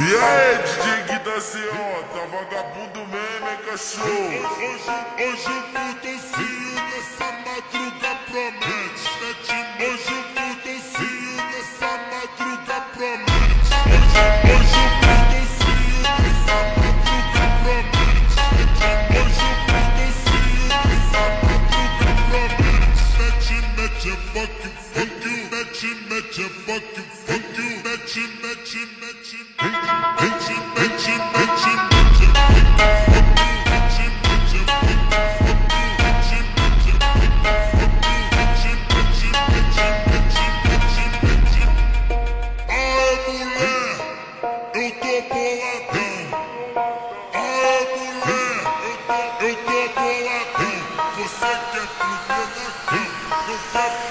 E aí, DJ Guidacion, tá vagabundo mesmo, é cachorro? Hoje, hoje o putocinho nessa madruga promete. Hoje o putocinho nessa madruga promete. Hoje, hoje o putocinho nessa madruga promete. Hoje o putocinho nessa madruga promete. Mete, mete, fuck you, fuck you. Mete, mete, fuck you, fuck you. Mete, mete. Eu tô boladão, você quer tudo, eu não tenho, eu